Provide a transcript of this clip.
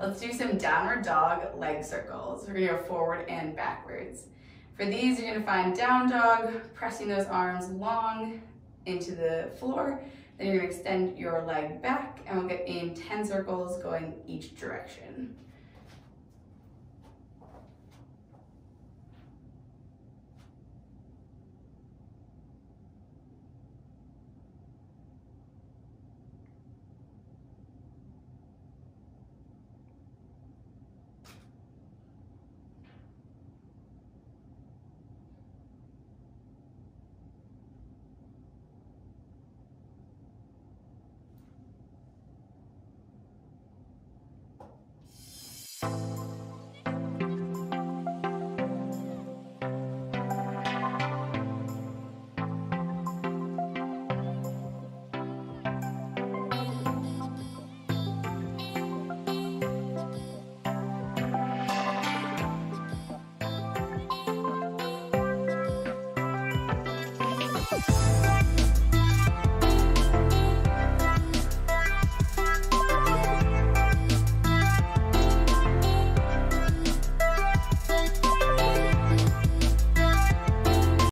Let's do some downward dog leg circles. We're gonna go forward and backwards. For these, you're gonna find down dog, pressing those arms long into the floor. Then you're gonna extend your leg back and we'll get in 10 circles going each direction. You